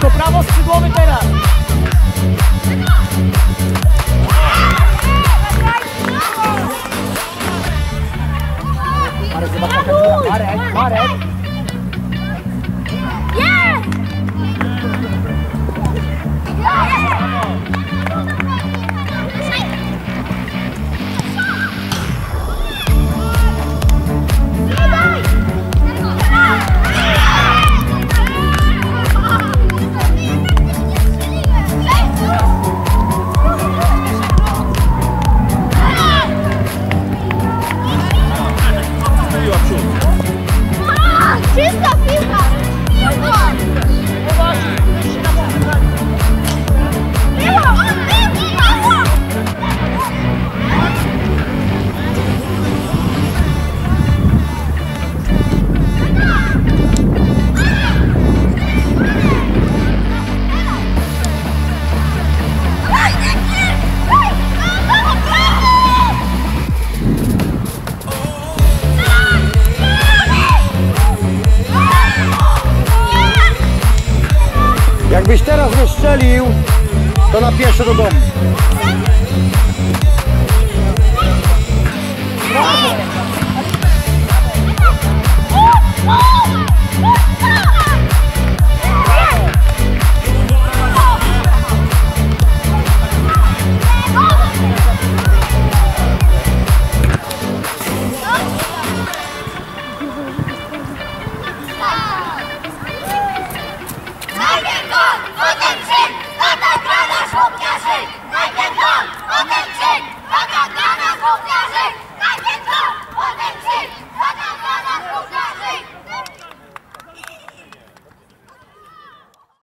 Szybko, prawo skrzydłowy teraz. Jakbyś teraz nie to na pieszo do domu. Take!